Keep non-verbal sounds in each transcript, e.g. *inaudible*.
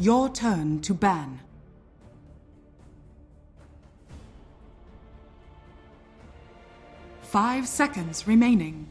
Your turn to ban. Five seconds remaining.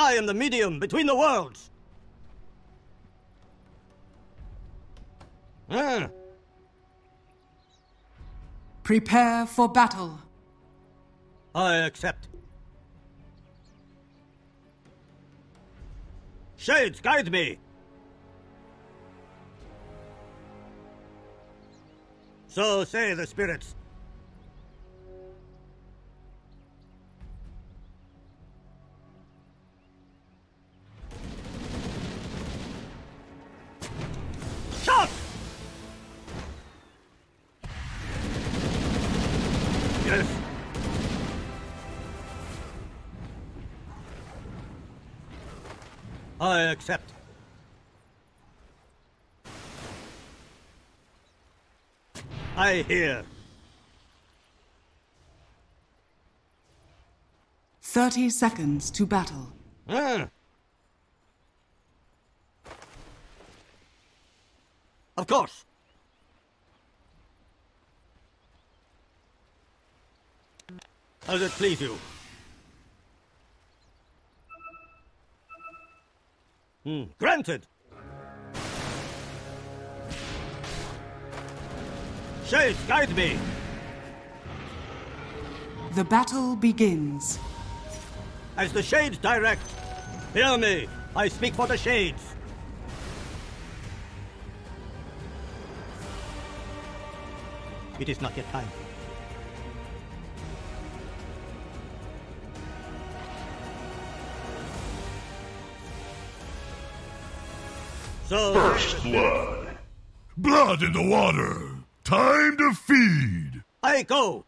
I am the medium between the worlds. Ah, Prepare for battle. I accept. Shades, guide me. So say the spirits. I accept. I hear. 30 seconds to battle. Ah. Of course. How does it please you. Hmm. Granted. Shades, guide me. The battle begins. As the Shades direct. Hear me. I speak for the Shades. It is not yet time. So First blood. Blood in the water. Time to feed. I go.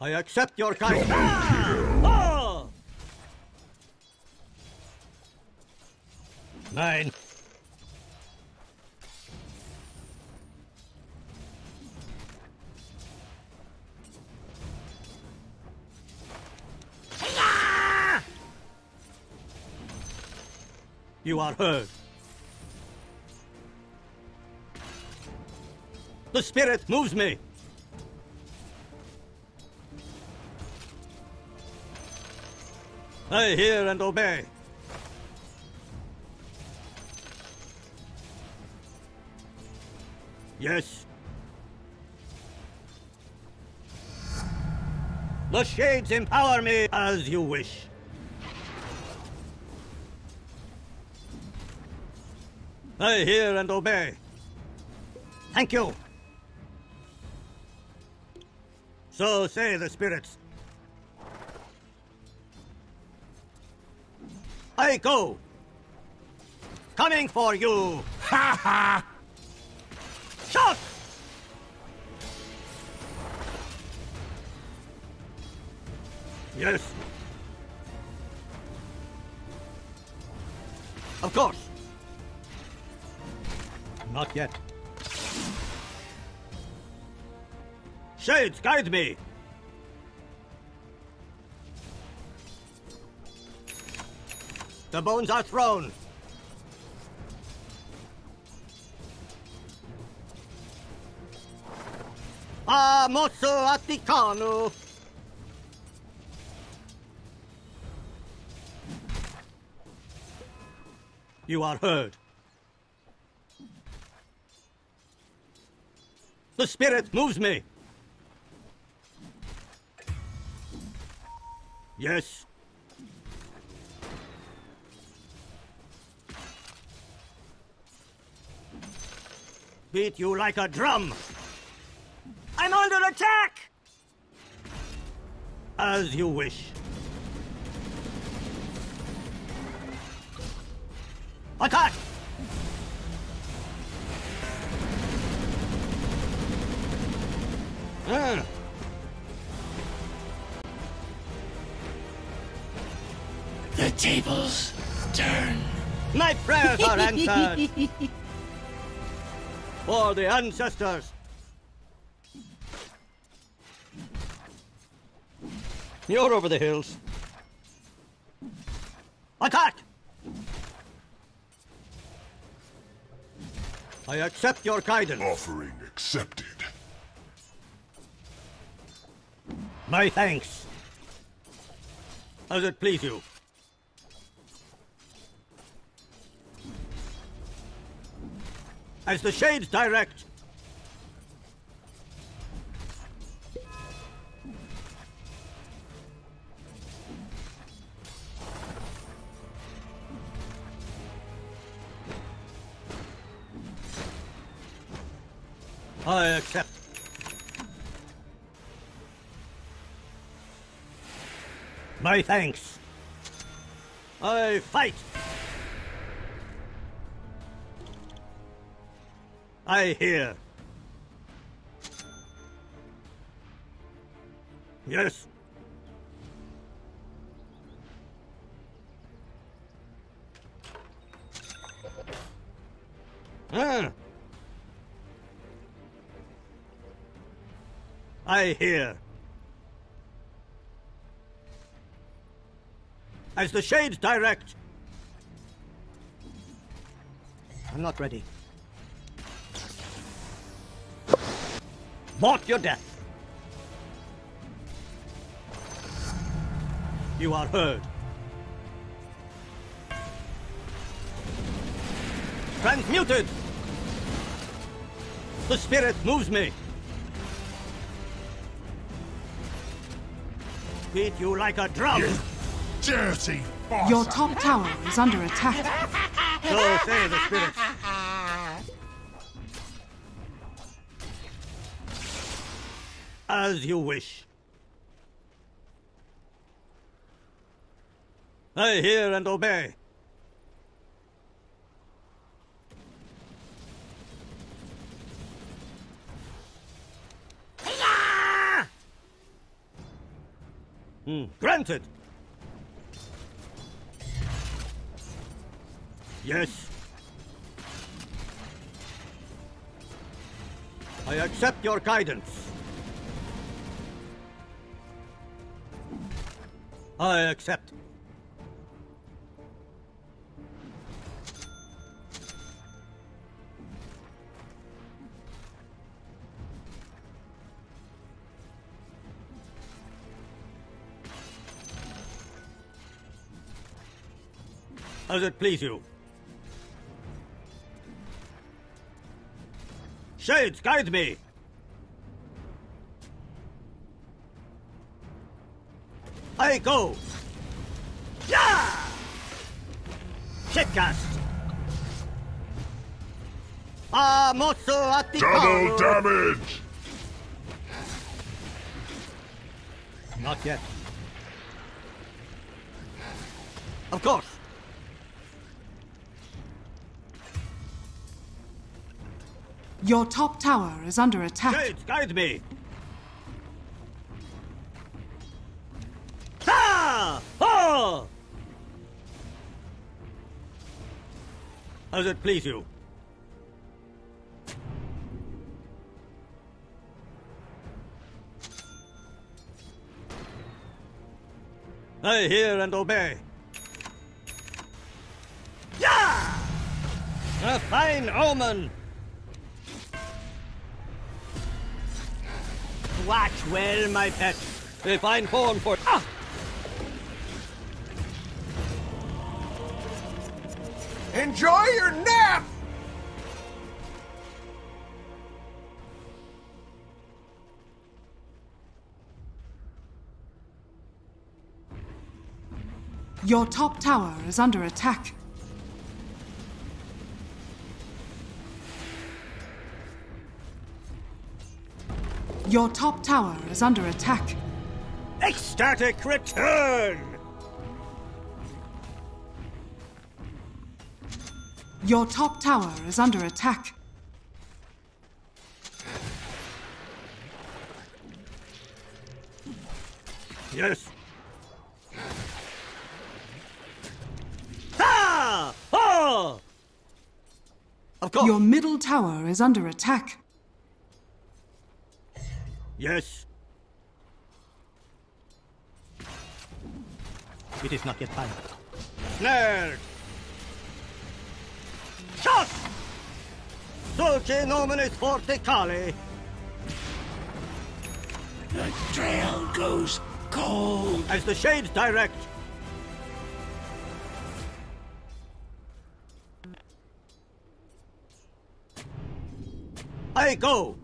I accept your kind. Ah! Nine. You are heard. The spirit moves me. I hear and obey. Yes. The shades empower me as you wish. I hear and obey. Thank you. So say the spirits. I go. Coming for you. Ha ha! Shot! Yes. Of course. Not yet. Shades, guide me! The bones are thrown. Ah, mozo Atticano! You are heard. The spirit moves me. Yes. Beat you like a drum. I'm under attack! As you wish. Attack! Ah. The tables turn. My prayers are *laughs* answered! For the ancestors! You're over the hills. Attack! I accept your guidance. Offering accepted. My thanks. As it please you. As the shades direct. My thanks. I fight. I hear. Yes. Ah. I hear. As the shades direct. I'm not ready. Mark your death. You are heard. Transmuted! The spirit moves me. Beat you like a drum. Dirty bastard! Your top tower is under attack. So say the spirits. As you wish. I hear and obey. Hmm, Granted. Yes. I accept your guidance. I accept. As it please you. Shades, guide me! I go. Yeah! Shitcast. Ah, mozo at the Double damage! Not yet. Of course. Your top tower is under attack. Shades, guide me. Ha! Oh! How does it please you? I hear and obey. Yeah! A fine omen! Watch well, my pet. A find form for... Ah! Enjoy your nap! Your top tower is under attack. Your top tower is under attack. Ecstatic return! Your top tower is under attack. Yes. Ha! Oh! Of course. Your middle tower is under attack. Yes. It is not yet time. Snared! Shot! Dulce nominis forticale. The trail goes cold. As the shades direct. I go.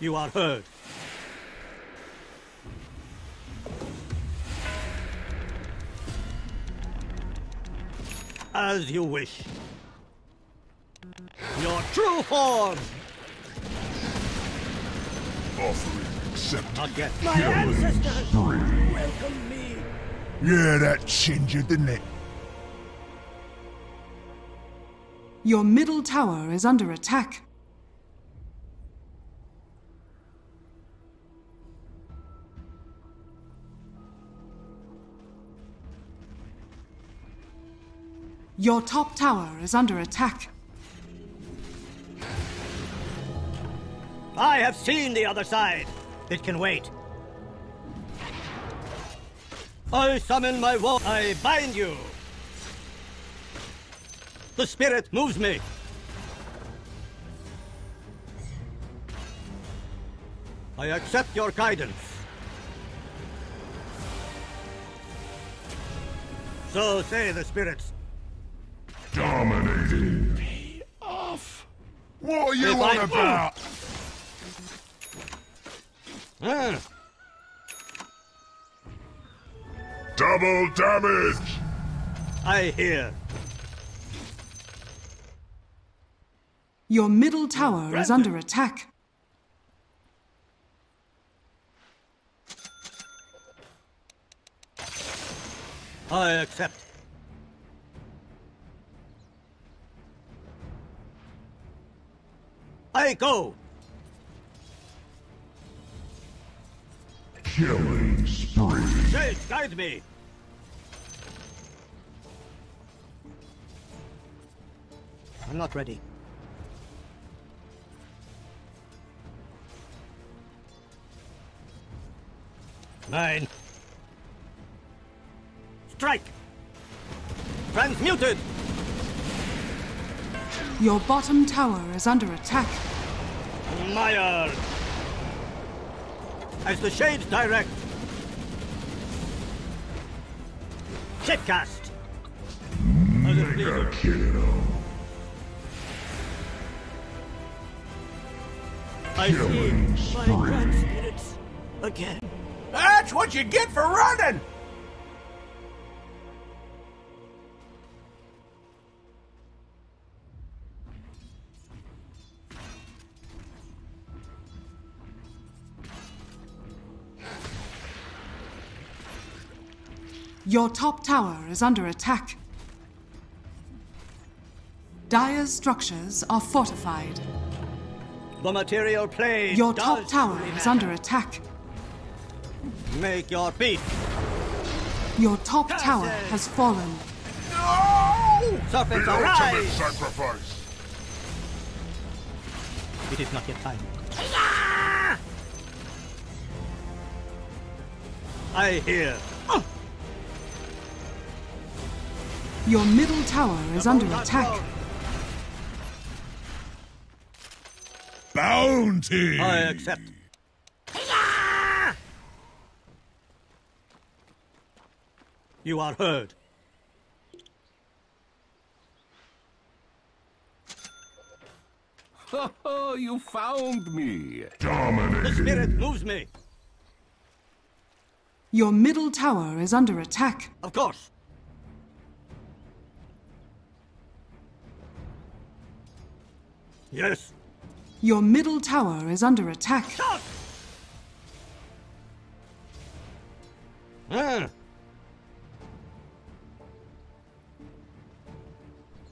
You are heard. As you wish. Your true form. Offering accepted. Not yet. My ancestors welcome me. Yeah, that ginger, didn't it? Your middle tower is under attack. Your top tower is under attack. I have seen the other side. It can wait. I summon my war. I bind you. The spirit moves me. I accept your guidance. So say the spirits. Dominating. Off. What are you If on I- about? Ah, Double damage! I hear. Your middle tower is under attack. I accept. I go. Killing spree. Jade, guide me. I'm not ready. Nine. Strike. Transmuted. Your bottom tower is under attack. Mire. As the shades direct. Shitcast. As Mega kill. I see my grand spirits again. That's what you get for running! Your top tower is under attack. Dire's structures are fortified. The material plane. Your does top tower truly is under attack. Make your peace. Your top Curses! tower has fallen. No! Serpents The ultimate arise. sacrifice. It is not yet time. Ah! I hear. Ah! Your middle tower is under attack. Bounty. I accept. You are heard. Oh, you found me. The spirit moves me. Your middle tower is under attack. Of course. Yes. Your middle tower is under attack. Ah.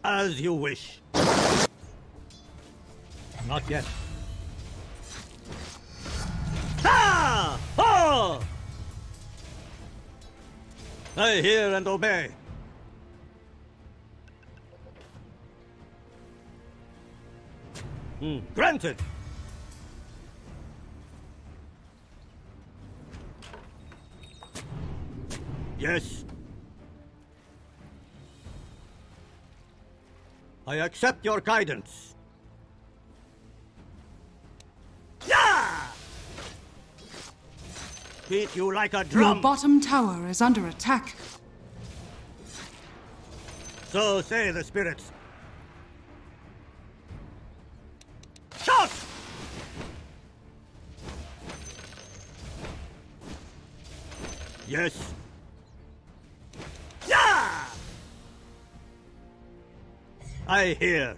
As you wish. Not yet. Ah! Oh! I hear and obey. Hmm, Granted. Yes. I accept your guidance. Yeah! Beat you like a drum. Your bottom tower is under attack. So say the spirits. Yes. Yeah! I hear.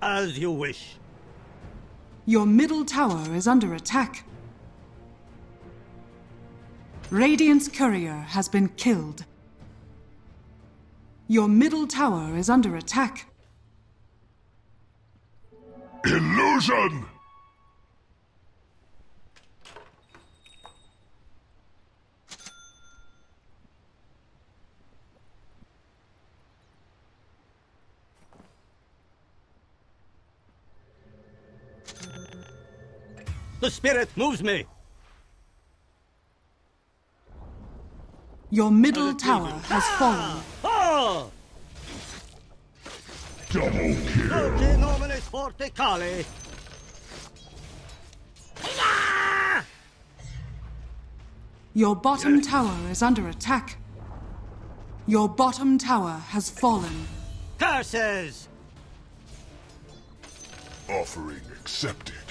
As you wish. Your middle tower is under attack. Radiant's courier has been killed. Your middle tower is under attack. Illusion. The spirit moves me. Your middle tower has fallen. Oh! Double kill. Dolce nominis forte cali. Your bottom tower is under attack. Your bottom tower has fallen. Curses! Offering accepted.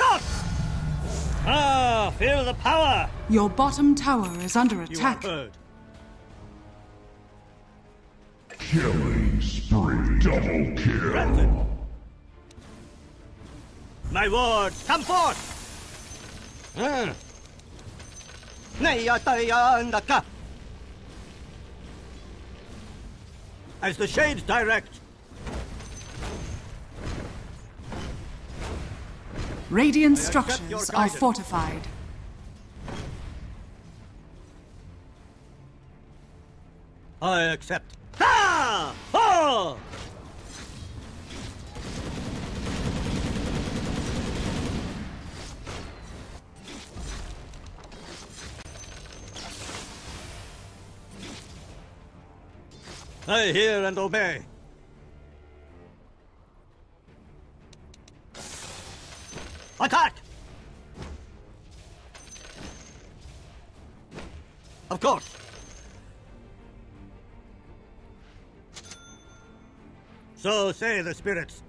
Shot! Ah, feel the power! Your bottom tower is under attack. You attack. heard. Killing spree. Double kill. Granted. My wards, come forth! Neia taia andaka. As the shades direct, Radiant I accept your structures are fortified. I accept. Ha! Ho! I hear and obey. Attack! Of course. So say the spirits.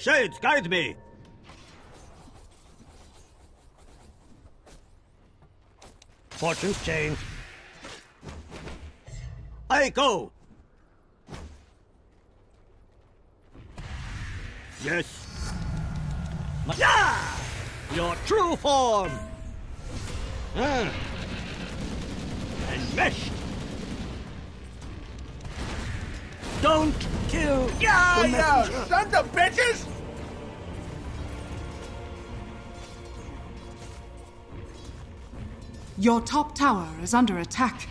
Shades, guide me! Fortune's change. I go! Yes. Yeah! Your true form! Ah. Enmeshed! Don't kill Yeah, the yeah, messenger. son of bitches! Your top tower is under attack.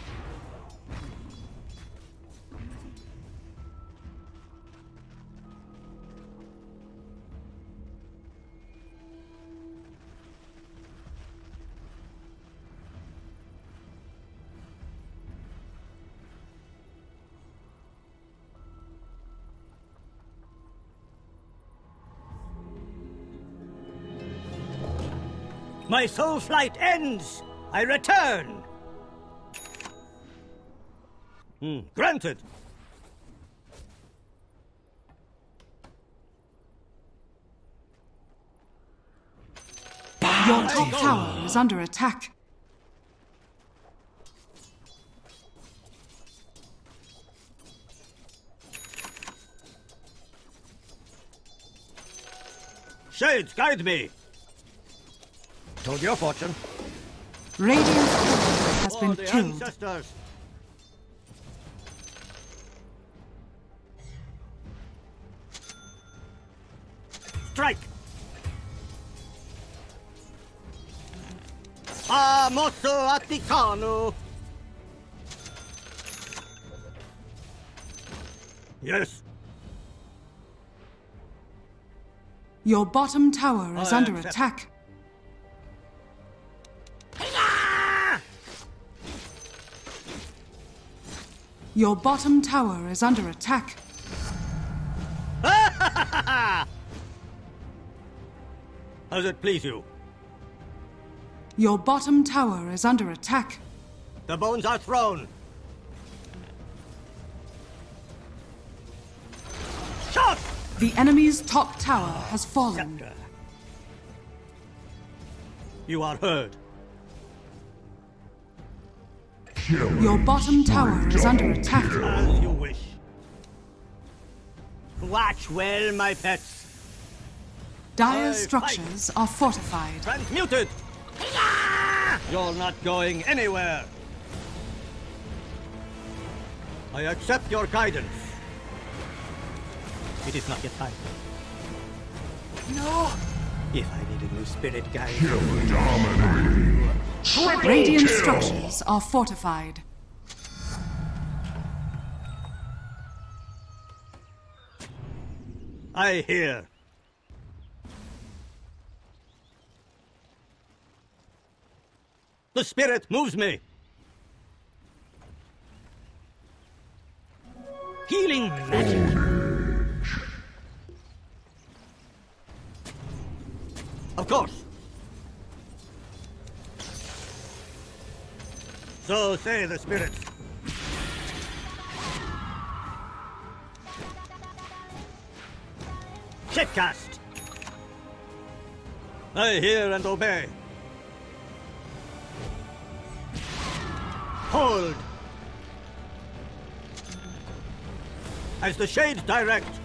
My soul flight ends! I return! Hmm, granted. Your top tower is under attack. Shades, guide me! Told your fortune. Radiant's turret has oh, been the killed. ancestors. Strike! Famoso Atticano! Yes, Your bottom tower is I under accept. attack. Your bottom tower is under attack. *laughs* How Does it please you? Your bottom tower is under attack. The bones are thrown. Shot! The enemy's top tower has fallen. You are heard. Killing Your bottom tower is under attack. kill. As you wish. Watch well, my pets. Dire I structures are fortified. Transmuted! You're not going anywhere. I accept your guidance. It is not yet time. No! If I need a new spirit guide, Kill dominating. Triple Radiant kill. structures are fortified. I hear. The spirit moves me. Say the spirits. Shitcast. I hear and obey. Hold. As the shades direct,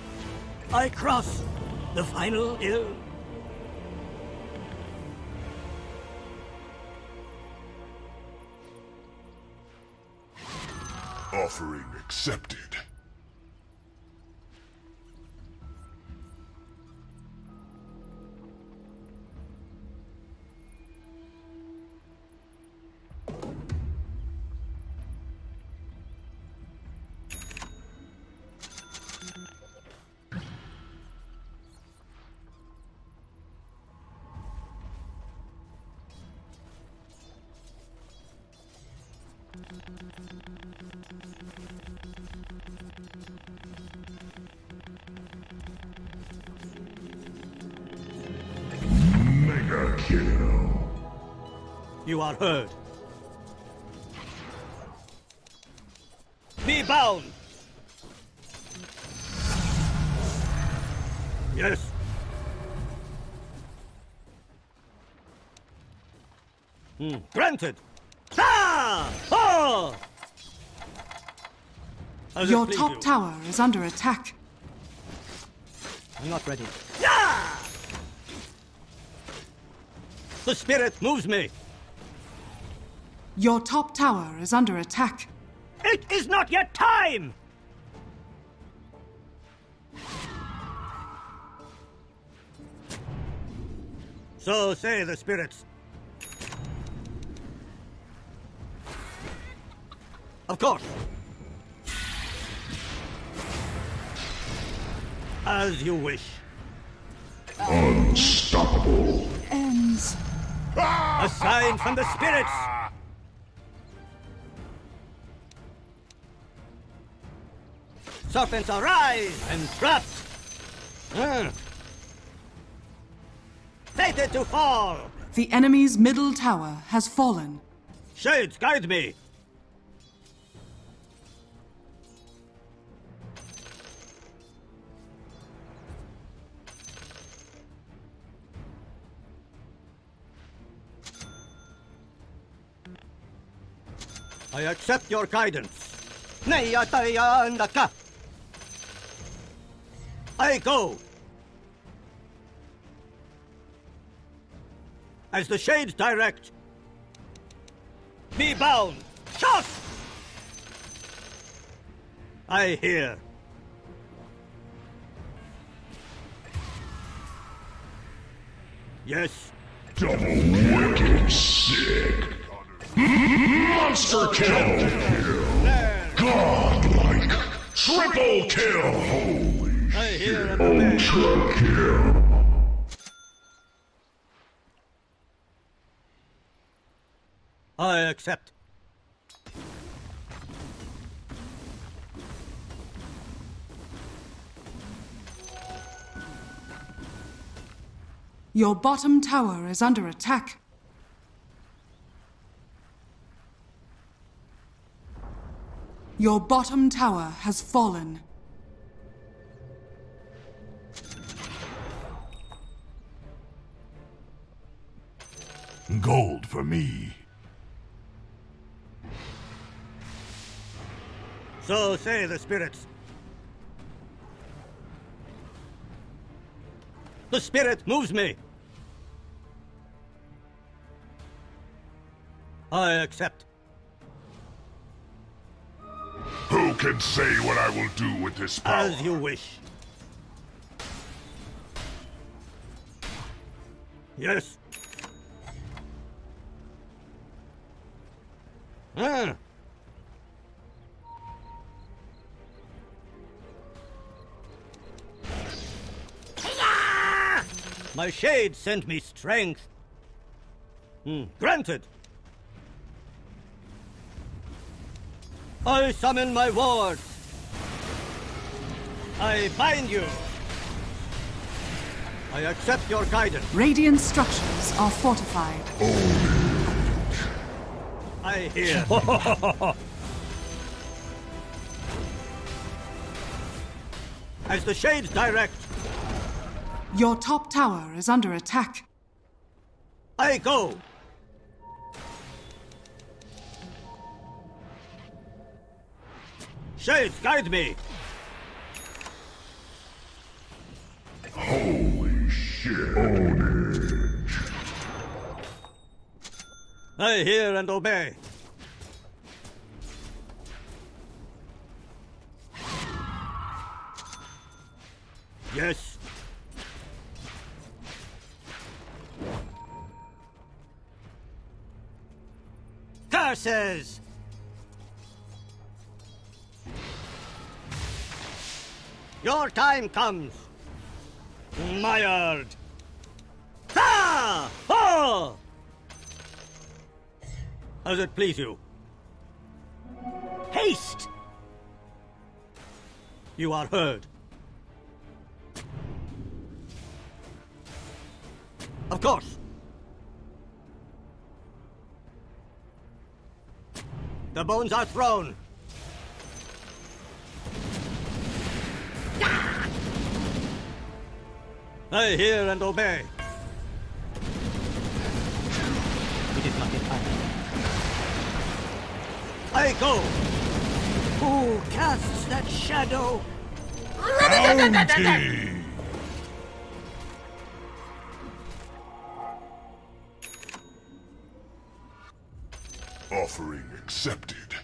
I cross the final ill. Offering accepted. You are heard. Be bound! Yes. Hmm. Granted. Ah! Oh! Your top you. tower is under attack. I'm not ready. Yeah! The spirit moves me. Your top tower is under attack. It is not yet time! So say the spirits. Of course. As you wish. Unstoppable. Ends. A sign from the spirits! Serpents arise and trapped! Hmm. Fated to fall! The enemy's middle tower has fallen. Shades, guide me! I accept your guidance. Nayataya Andaka. I go. As the shades direct. Be bound. Shot! I hear. Yes. Double wicked sick. Monster kill. Godlike. Triple kill. Ultra kill. I accept. Your bottom tower is under attack. Your bottom tower has fallen. For me. So say the spirits. The spirit moves me. I accept. Who can say what I will do with this power? As you wish. Yes. My shade sent me strength. Hmm, Granted. I summon my wards. I bind you. I accept your guidance. Radiant structures are fortified. I hear. *laughs* As the shades direct, Your top tower is under attack. I go. Shades, guide me. Holy shit. Ownage. I hear and obey. Yes. Your time comes. Mired. Ha! Ho! As it please you. Haste! You are heard. Of course. The bones are thrown. I hear and obey. We did not get fire. I go. Who casts that shadow? Bounty! Offering accepted.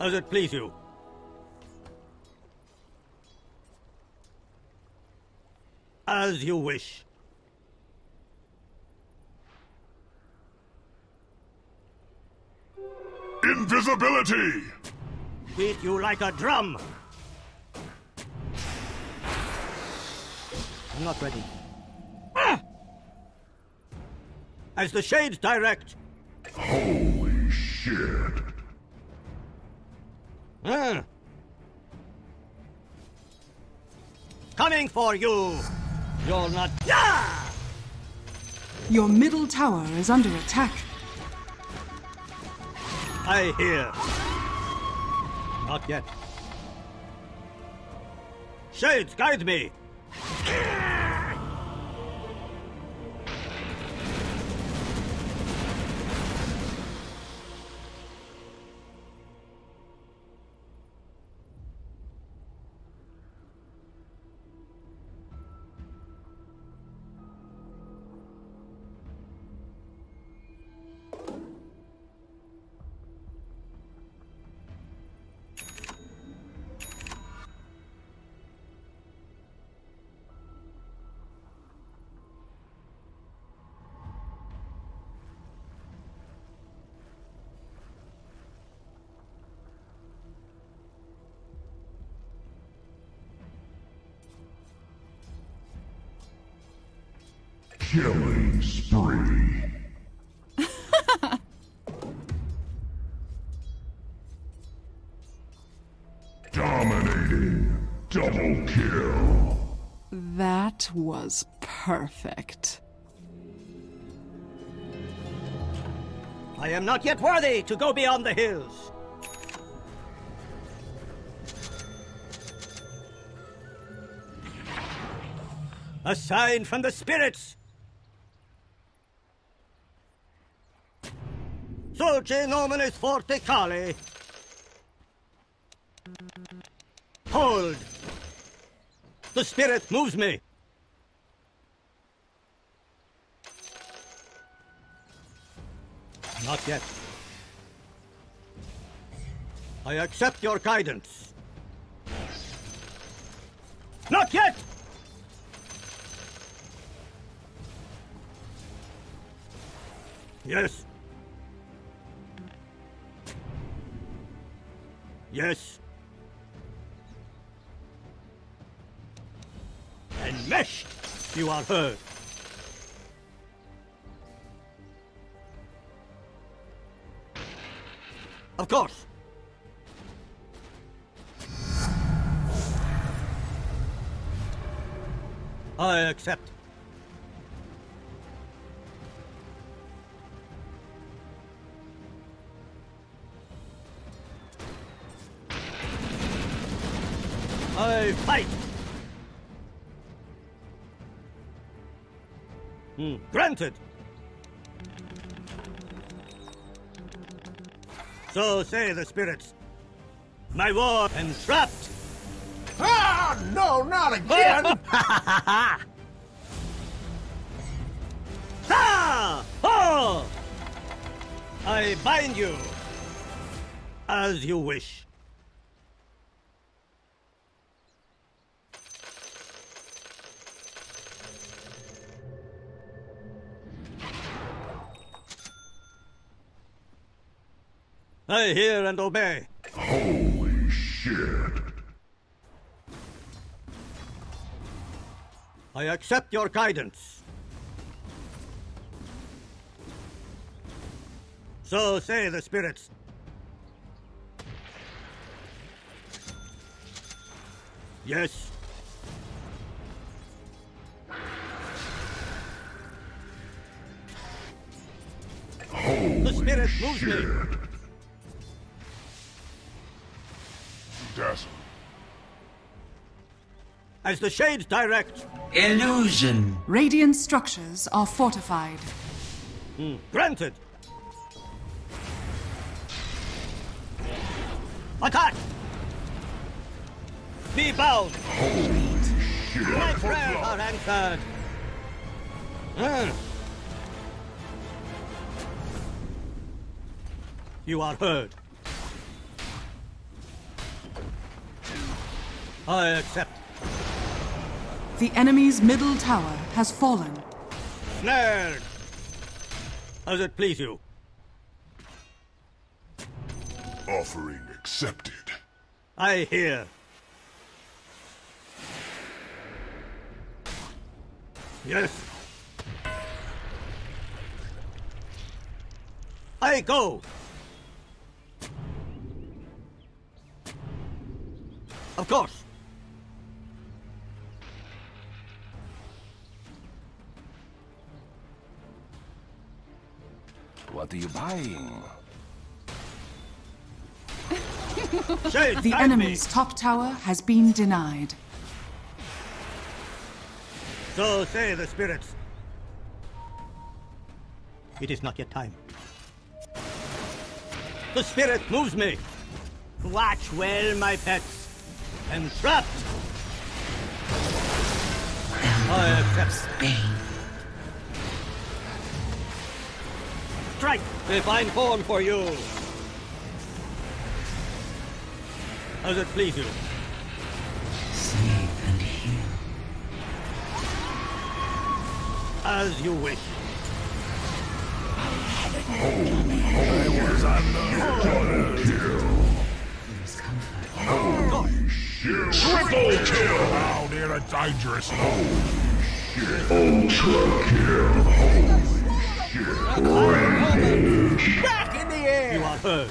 As it please you. As you wish. Invisibility! Beat you like a drum. I'm not ready. Ah! As the shades direct. Holy shit. Ah. Coming for you. You're not. Ah! Your middle tower is under attack. I hear. Not yet. Shades, guide me. Killing spree. *laughs* Dominating. Double kill. That was perfect. I am not yet worthy to go beyond the hills. A sign from the spirits. Solce nominis forte cale. Hold. The spirit moves me. Not yet. I accept your guidance. Not yet! Yes. Yes. Enmeshed, you are heard. Of course. I accept. I fight. Hmm. Granted. So say the spirits. My war entrapped. Ah, no, not again! *laughs* Ha! Ho! I bind you. As you wish. I hear and obey. Holy shit. I accept your guidance. So say the spirits. Yes. Holy The spirit moves shit. Dazzle. As the shades direct. Illusion. Radiant structures are fortified. Granted. Attack! Be bound! My prayers are answered! Ah. You are heard. I accept. The enemy's middle tower has fallen. Snared! As it please you. Offering accepted. I hear. Yes. I go. Of course. What are you buying? *laughs* The enemy's top tower has been denied. So say the spirits. It is not yet time. The spirit moves me. Watch well, my pets. I'm trapped. I accept. Bane. They find form for you. As it please you. Save and heal. As you wish. There's comfort. Triple kill! How near a dangerous Ultra kill. Back in the air! You are heard.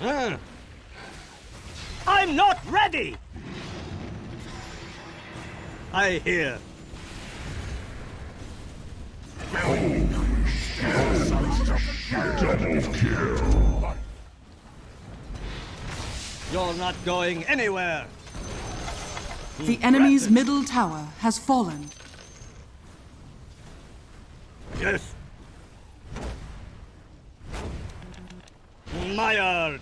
Ah. I'm not ready! I hear. Double kill. You're not going anywhere. The enemy's middle tower has fallen. Yes. Mired.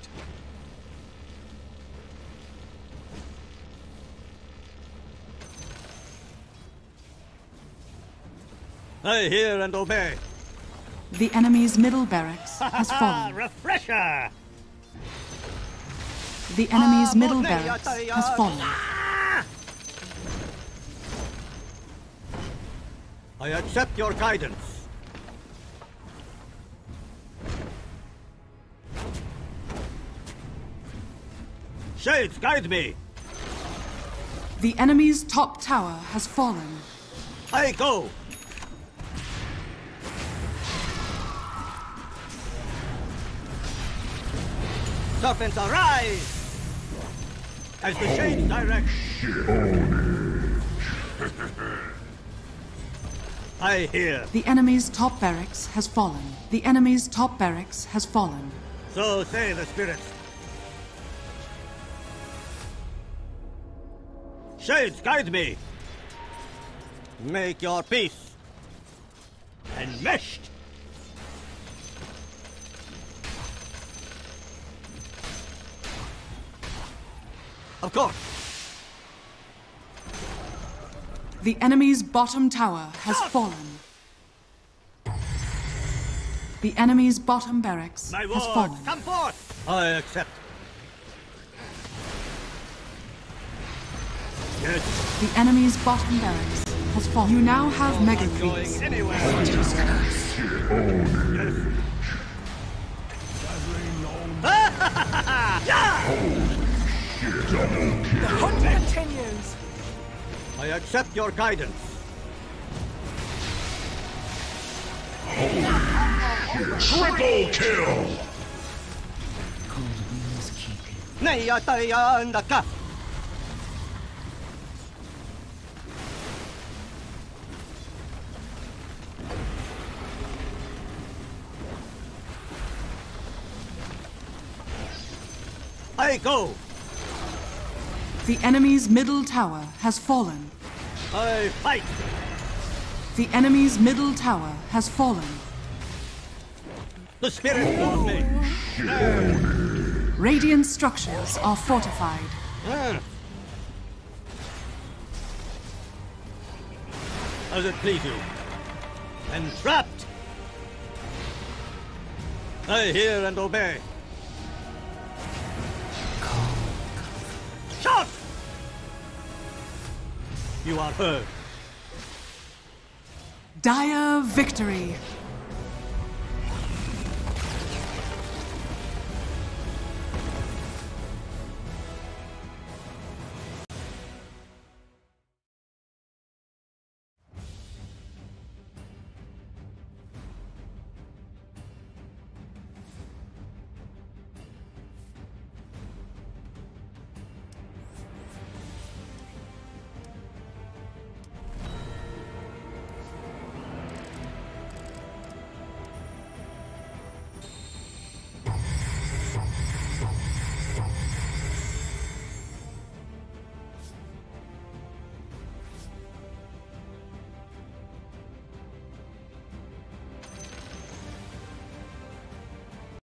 I hear and obey. The enemy's middle barracks has fallen. refresher! The enemy's Ah, middle barracks has fallen. I accept your guidance. Shades, guide me. The enemy's top tower has fallen. I go. Serpents arise! As the oh, shades direct. Oh, *laughs* I hear. The enemy's top barracks has fallen. The enemy's top barracks has fallen. So say the spirits. Shades, guide me. Make your peace. Enmeshed. Of course. The enemy's bottom tower has fallen. The enemy's bottom barracks My has fallen. come forth. I accept. Yes, The enemy's bottom barracks has fallen. You now have mega going creeps. anywhere. Just *laughs* curse. The hunt continues. I accept your guidance. Triple kill! Cold winds keep you. Naya taya. I go. The enemy's middle tower has fallen. I fight. The enemy's middle tower has fallen. The spirit moves me. Radiant structures are fortified. Ah. As it please you. Entrapped. I hear and obey. Shot! You are heard. Dire victory.